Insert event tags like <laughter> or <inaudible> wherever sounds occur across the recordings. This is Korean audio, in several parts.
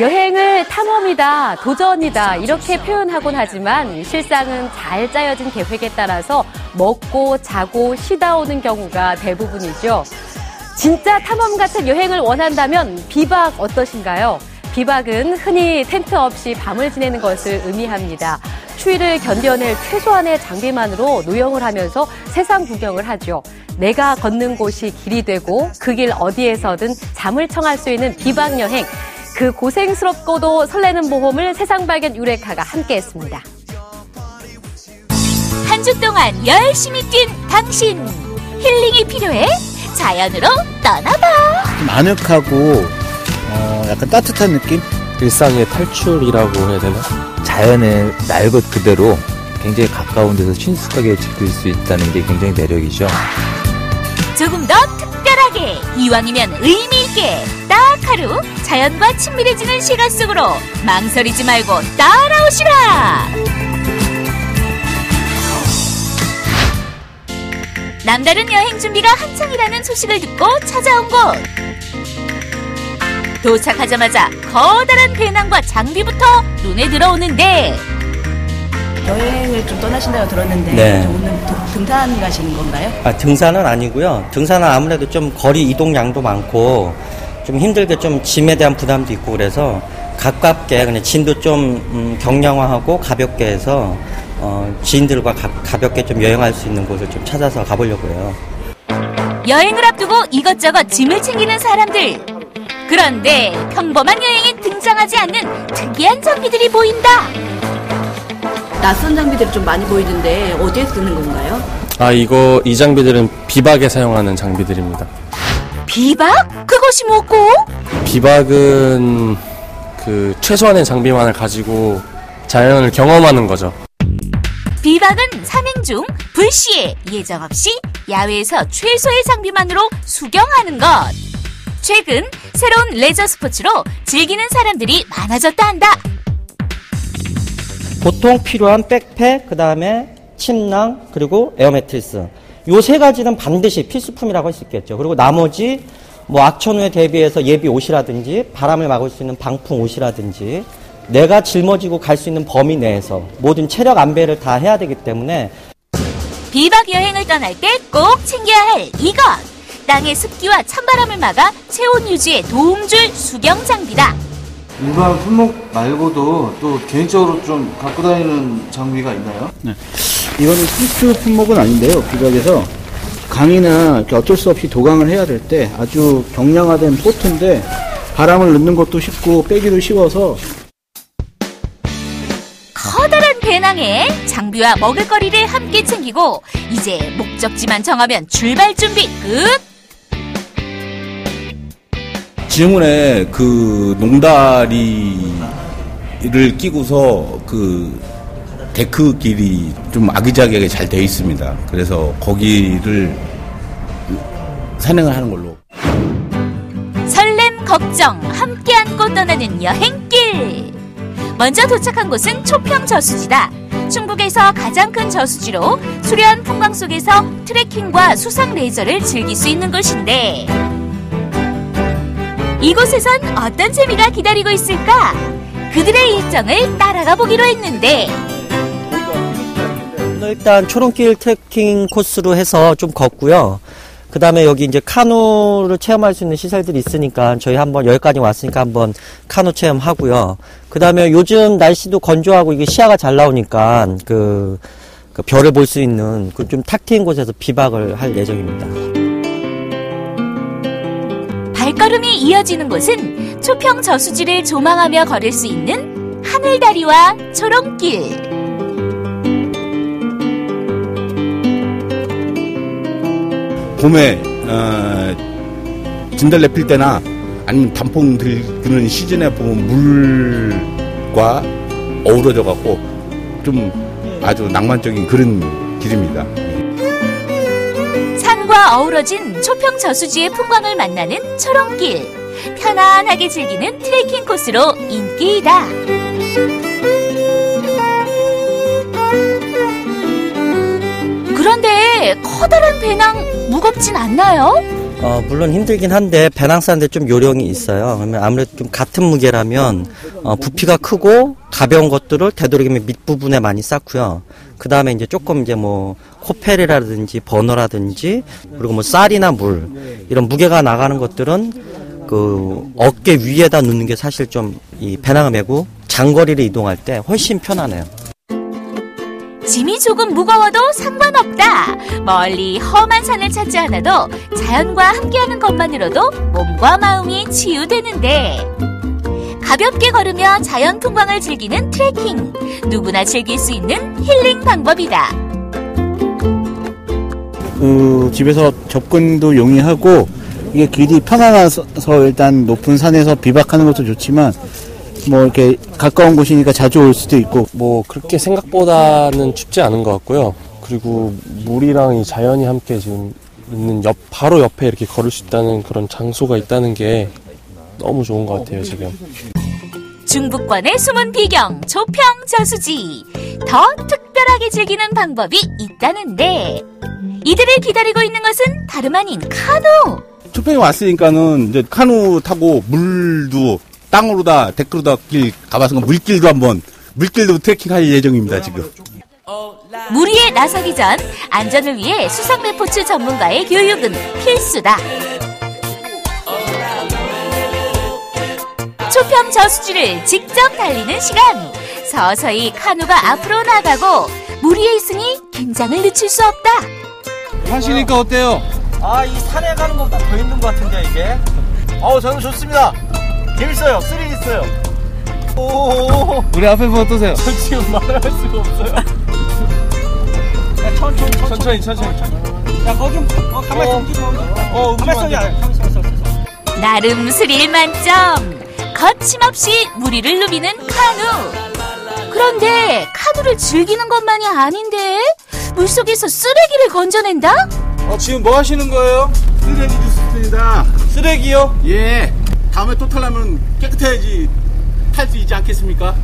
여행을 탐험이다, 도전이다, 이렇게 표현하곤 하지만 실상은 잘 짜여진 계획에 따라서 먹고 자고 쉬다 오는 경우가 대부분이죠. 진짜 탐험 같은 여행을 원한다면 비박 어떠신가요? 비박은 흔히 텐트 없이 밤을 지내는 것을 의미합니다. 추위를 견뎌낼 최소한의 장비만으로 노영을 하면서 세상 구경을 하죠. 내가 걷는 곳이 길이 되고 그 길 어디에서든 잠을 청할 수 있는 비박 여행. 그 고생스럽고도 설레는 모험을 세상 발견 유레카가 함께했습니다. 한 주 동안 열심히 뛴 당신 힐링이 필요해 자연으로 떠나봐. 좀 아늑하고 어, 약간 따뜻한 느낌? 일상의 탈출이라고 해야 되나? 자연의 날 것 그대로 굉장히 가까운 데서 친숙하게 지킬 수 있다는 게 굉장히 매력이죠. 조금 더 특 별하게 이왕이면 의미 있게 딱 하루 자연과 친밀해지는 시간 속으로 망설이지 말고 따라오시라. 남다른 여행 준비가 한창이라는 소식을 듣고 찾아온 곳. 도착하자마자 커다란 배낭과 장비부터 눈에 들어오는데 여행을 좀 떠나신다고 들었는데 네. 오늘 도- 등산 가시는 건가요? 아, 등산은 아니고요. 등산은 아무래도 좀 거리 이동량도 많고 좀 힘들게 좀 짐에 대한 부담도 있고 그래서 가깝게 그냥 짐도 좀 음, 경량화하고 가볍게 해서 어, 지인들과 가, 가볍게 좀 여행할 수 있는 곳을 좀 찾아서 가보려고 해요. 여행을 앞두고 이것저것 짐을 챙기는 사람들. 그런데 평범한 여행엔 등장하지 않는 특이한 장비들이 보인다. 낯선 장비들이 좀 많이 보이는데 어디에 쓰는 건가요? 아, 이거, 이 장비들은 비박에 사용하는 장비들입니다. 비박? 그것이 뭐고? 비박은 그 최소한의 장비만을 가지고 자연을 경험하는 거죠. 비박은 산행 중 불시에 예정 없이 야외에서 최소의 장비만으로 수경하는 것. 최근 새로운 레저 스포츠로 즐기는 사람들이 많아졌다 한다. 보통 필요한 백팩, 그 다음에 침낭, 그리고 에어 매트리스. 요 세 가지는 반드시 필수품이라고 할 수 있겠죠. 그리고 나머지 뭐 악천후에 대비해서 예비 옷이라든지 바람을 막을 수 있는 방풍 옷이라든지 내가 짊어지고 갈 수 있는 범위 내에서 모든 체력 안배를 다 해야 되기 때문에 비박 여행을 떠날 때 꼭 챙겨야 할 이것. 땅의 습기와 찬바람을 막아 체온 유지에 도움 줄 숙영 장비다. 일반 품목 말고도 또 개인적으로 좀 갖고 다니는 장비가 있나요? 이거는 필수 품목은 아닌데요. 비박에서 강이나 이렇게 어쩔 수 없이 도강을 해야 될 때 아주 경량화된 포트인데 바람을 넣는 것도 쉽고 빼기도 쉬워서 커다란 배낭에 장비와 먹을거리를 함께 챙기고 이제 목적지만 정하면 출발 준비 끝. 지문에 그 농다리를 끼고서 그 데크 길이 좀 아기자기하게 잘 돼 있습니다. 그래서 거기를 산행을 하는 걸로. 설렘 걱정 함께 안고 떠나는 여행길. 먼저 도착한 곳은 초평 저수지다. 충북에서 가장 큰 저수지로 수려한 풍광 속에서 트레킹과 수상 레저를 즐길 수 있는 곳인데 이곳에선 어떤 재미가 기다리고 있을까? 그들의 일정을 따라가 보기로 했는데 일단 초롱길 트레킹 코스로 해서 좀 걷고요. 그 다음에 여기 이제 카누를 체험할 수 있는 시설들이 있으니까 저희 한번 여기까지 왔으니까 한번 카누 체험하고요. 그 다음에 요즘 날씨도 건조하고 이게 시야가 잘 나오니까 그, 그 별을 볼 수 있는 그 좀 탁 트인 곳에서 비박을 할 예정입니다. 발걸음이 이어지는 곳은 초평 저수지를 조망하며 걸을 수 있는 하늘다리와 초롱길. 봄에 어, 진달래 필 때나 아니면 단풍 들는 시즌에 보면 물과 어우러져 갖고 좀 아주 낭만적인 그런 길입니다. 산과 어우러진 초평 저수지의 풍광을 만나는 초롱길. 편안하게 즐기는 트레킹 코스로 인기이다. 그런데 커다란 배낭 무겁진 않나요? 어, 물론 힘들긴 한데 배낭 싸는데 좀 요령이 있어요. 그러면 아무래도 좀 같은 무게라면 어, 부피가 크고 가벼운 것들을 되도록이면 밑부분에 많이 쌓고요. 그 다음에 이제 조금 이제 뭐 코펠이라든지 버너라든지 그리고 뭐 쌀이나 물 이런 무게가 나가는 것들은 그 어깨 위에다 놓는 게 사실 좀 이 배낭을 메고 장거리를 이동할 때 훨씬 편하네요. 짐이 조금 무거워도 상관없다. 멀리 험한 산을 찾지 않아도 자연과 함께하는 것만으로도 몸과 마음이 치유되는데 가볍게 걸으며 자연 풍광을 즐기는 트레킹. 누구나 즐길 수 있는 힐링 방법이다. 그 집에서 접근도 용이하고 이게 길이 편안해서 일단 높은 산에서 비박하는 것도 좋지만 뭐 이렇게 가까운 곳이니까 자주 올 수도 있고 뭐 그렇게 생각보다는 춥지 않은 것 같고요. 그리고 물이랑 이 자연이 함께 지금 있는 옆 바로 옆에 이렇게 걸을 수 있다는 그런 장소가 있다는 게 너무 좋은 것 같아요 지금. 중부권의 숨은 비경 조평 저수지. 더 특별하게 즐기는 방법이 있다는데 이들을 기다리고 있는 것은 다름 아닌 카누. 초평에 왔으니까는 이제 카누 타고 물도 땅으로다 데크로다 길 가봤으니까 물길도 한번 물길도 트레킹할 예정입니다 지금. 물 위에 나서기 전 안전을 위해 수상레포츠 전문가의 교육은 필수다. 초평 저수지를 직접 달리는 시간. 서서히 카누가 앞으로 나가고 물 위에 있으니 긴장을 늦출 수 없다. 하시니까 어때요? 아, 이 산에 가는 것보다 더 힘든 것 같은데, 이게? 어우, 저는 좋습니다. 재밌어요. 스릴 있어요. 오, 우리 앞에 분 어떠세요? 지금 말할 수가 없어요. 천천히, 천천히 천천히. 야, 거기, 어, 가만히 움직이면 어, 가만히 있어, 가만히 있어, 가만히 있어. 나름 스릴 만점. 거침없이 무리를 누비는 카누. 그런데 카누를 즐기는 것만이 아닌데 물속에서 쓰레기를 건져낸다? 어, 지금 뭐 하시는 거예요? 쓰레기 주스입니다. 쓰레기요? 예. 다음에 또 타려면 깨끗해야지 탈 수 있지 않겠습니까?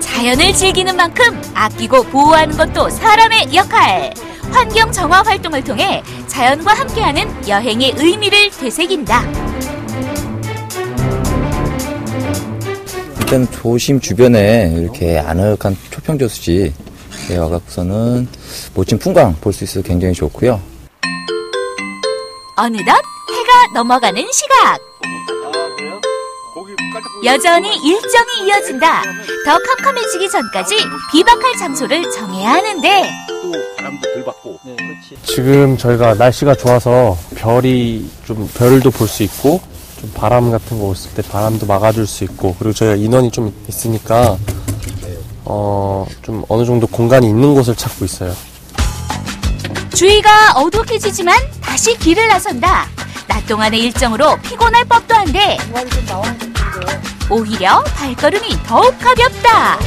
자연을 즐기는 만큼 아끼고 보호하는 것도 사람의 역할. 환경 정화 활동을 통해 자연과 함께하는 여행의 의미를 되새긴다. 일단 도심 주변에 이렇게 아늑한 초평저수지 에 와갖고서는 멋진 풍광 볼 수 있어서 굉장히 좋고요. 어느덧 해가 넘어가는 시각. 여전히 일정이 이어진다. 더 캄캄해지기 전까지 비박할 장소를 정해야 하는데 또 바람도 덜 받고. 지금 저희가 날씨가 좋아서 별이 좀 별도 볼 수 있고 좀 바람 같은 거 왔을 때 바람도 막아줄 수 있고 그리고 저희가 인원이 좀 있으니까 어 좀 어느 정도 공간이 있는 곳을 찾고 있어요. 주위가 어둑해지지만 다시 길을 나선다. 낮 동안의 일정으로 피곤할 법도 한데 오히려 발걸음이 더욱 가볍다.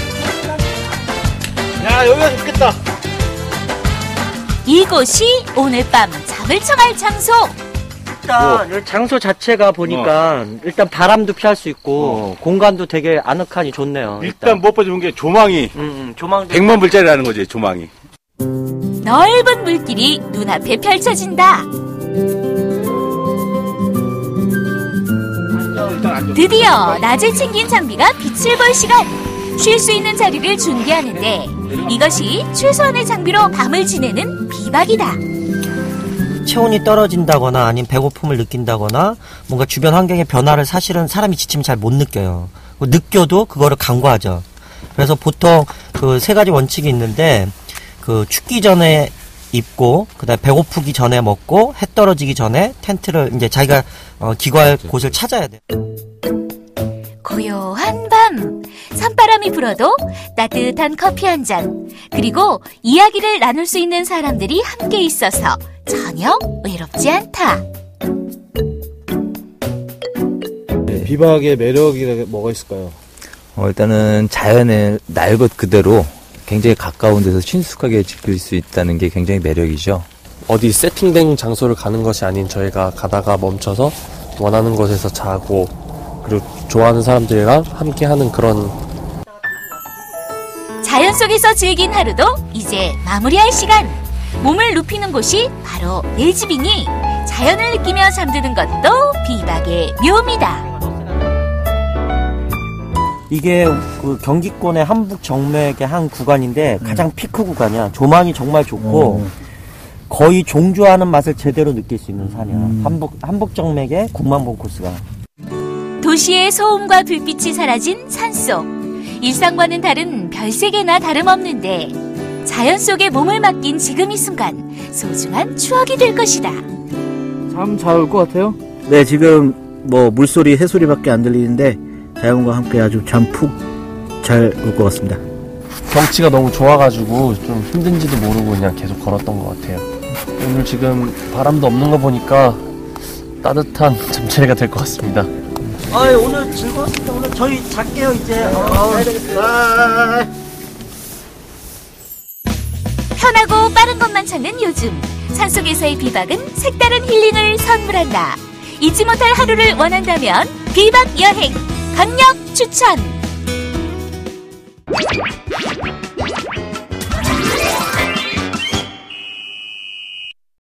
야, 여기가 좋겠다. 이곳이 오늘 밤 잠을 청할 장소. 일단 여기 장소 자체가 보니까 일단 바람도 피할 수 있고 공간도 되게 아늑하니 좋네요. 일단 무엇보다 좋은 게 조망이 음, 음, 조망도 100만 불짜리라는 거지 조망이. 넓은 물길이 눈앞에 펼쳐진다. 드디어 낮에 챙긴 장비가 빛을 볼 시간. 쉴 수 있는 자리를 준비하는데 이것이 최소한의 장비로 밤을 지내는 비박이다. 체온이 떨어진다거나 아니면 배고픔을 느낀다거나 뭔가 주변 환경의 변화를 사실은 사람이 지치면 잘 못 느껴요. 그 느껴도 그거를 간과하죠. 그래서 보통 그 세 가지 원칙이 있는데 그 춥기 전에 입고 그다음 에 배고프기 전에 먹고 해 떨어지기 전에 텐트를 이제 자기가 어, 기거할 곳을 찾아야 돼. 고요한 밤 산바람이 불어도 따뜻한 커피 한 잔 그리고 이야기를 나눌 수 있는 사람들이 함께 있어서 전혀 외롭지 않다. 비박의 매력이 뭐가 있을까요? 어, 일단은 자연의 날 것 그대로 굉장히 가까운 데서 친숙하게 즐길 수 있다는 게 굉장히 매력이죠. 어디 세팅된 장소를 가는 것이 아닌 저희가 가다가 멈춰서 원하는 곳에서 자고 그리고 좋아하는 사람들이랑 함께 하는 그런 자연 속에서 즐긴 하루도 이제 마무리할 시간. 몸을 눕히는 곳이 바로 내 집이니 자연을 느끼며 잠드는 것도 비박의 묘미다. 이게 그 경기권의 한북 정맥의 한 구간인데 가장 피크 구간이야. 조망이 정말 좋고 거의 종주하는 맛을 제대로 느낄 수 있는 산이야. 한북 한북 정맥의 국만봉 코스가. 도시의 소음과 불빛이 사라진 산속. 일상과는 다른 별세계나 다름없는데 자연 속에 몸을 맡긴 지금 이 순간 소중한 추억이 될 것이다. 참잘올 것 같아요. 네, 지금 뭐 물소리, 새소리밖에 안 들리는데 자연과 함께 아주 잠 푹 잘 올 것 같습니다. 경치가 너무 좋아가지고 좀 힘든지도 모르고 그냥 계속 걸었던 것 같아요. 오늘 지금 바람도 없는 거 보니까 따뜻한 <laughs> 잠자리가 될 것 같습니다. 아 오늘 즐거웠습니다. 오늘 저희 잘게요 이제. 가야 되 빠른 것만 찾는 요즘. 산속에서의 비박은 색다른 힐링을 선물한다. 잊지 못할 하루를 원한다면 비박 여행 강력 추천!